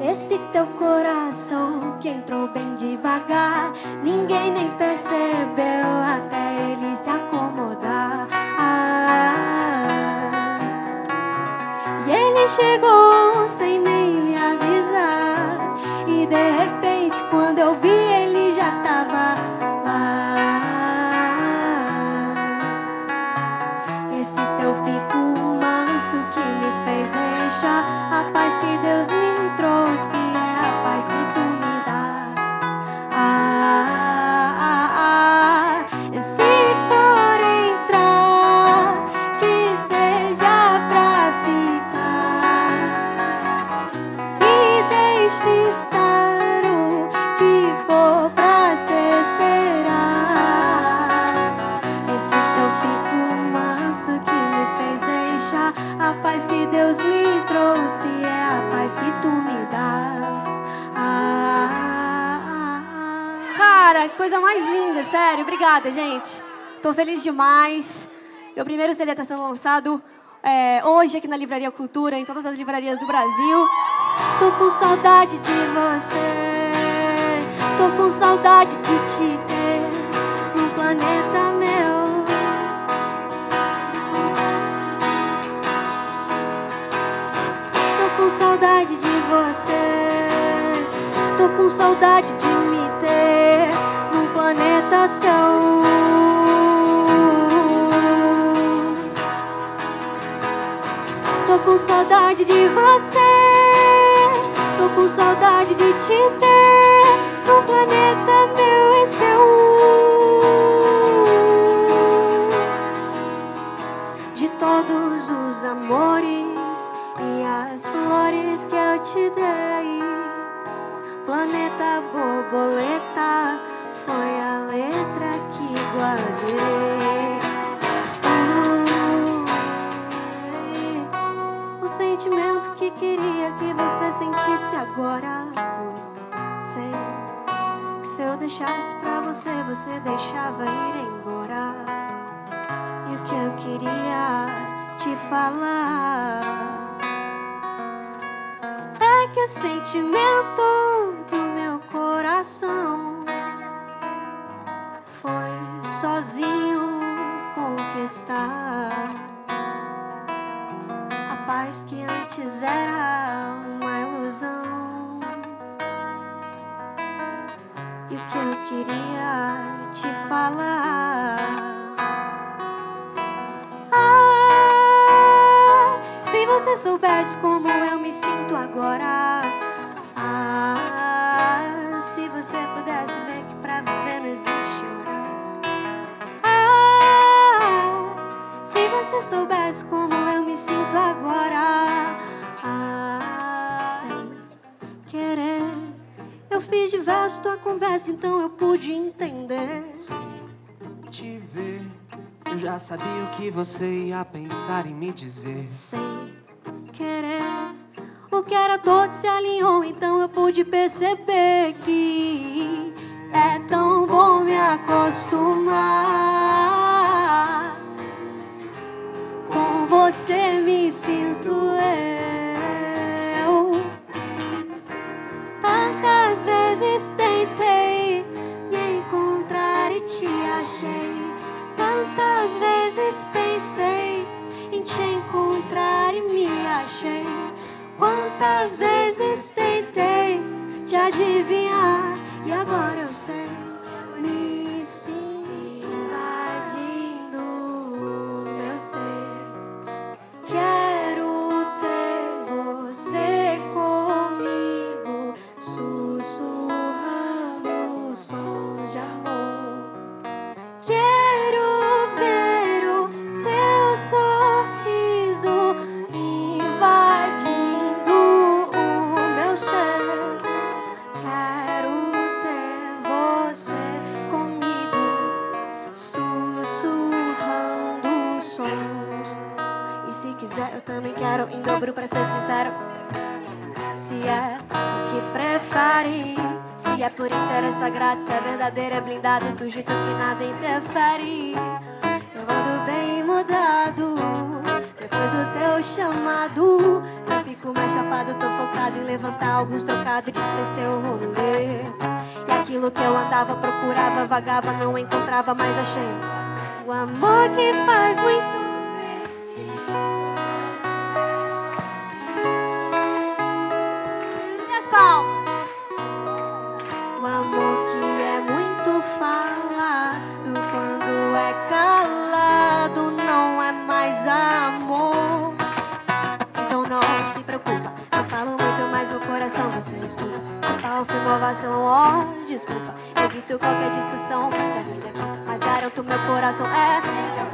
Esse teu coração que entrou bem devagar, ninguém nem percebeu até ele se acomodar. E ele chegou sem nem me avisar, e de repente, quando eu vi, ele já tava lá. Esse teu fico coisa mais linda, sério. Obrigada, gente. Tô feliz demais. Meu primeiro CD está sendo lançado é, hoje aqui na Livraria Cultura, em todas as livrarias do Brasil. Tô com saudade de você. Tô com saudade de te ter no planeta meu. Tô com saudade de você. Tô com saudade de me ter num planeta seu. Tô com saudade de você. Tô com saudade de te ter no planeta meu e seu. Sentisse agora. Pois sei que se eu deixasse pra você, você deixava ir embora. E o que eu queria te falar é que o sentimento do meu coração foi sozinho conquistar. A paz que antes era E o que eu queria te falar. Ah, se você soubesse como eu me sinto agora. Ah, se você pudesse ver que pra viver não existe chorar. Ah, se você soubesse como eu me sinto agora. Fiz de verso tua conversa, então eu pude entender. te ver. Eu já sabia o que você ia pensar em me dizer. Sem querer. O que era todo se alinhou, então eu pude perceber que é tão bom me acostumar. Com você me sinto eu. Quantas vezes tentei te adivinhar e agora eu sei. Também quero em dobro pra ser sincero. Se é o que prefere, se é por interesse grátis, é verdadeiro, é blindado do jeito que nada interfere. Eu ando bem mudado, depois do teu chamado, eu fico mais chapado, tô focado em levantar alguns trocados, dispensei o rolê. E aquilo que eu andava, procurava, vagava, não encontrava, mas achei. O amor que faz muito As palmas. O amor que é muito falado quando é calado não é mais amor. Então não se preocupa, eu falo muito, mas meu coração você escuta. Se pau foi uma ovação, ó, desculpa. Evito qualquer discussão, porque a vida é curta, mas garanto meu coração é.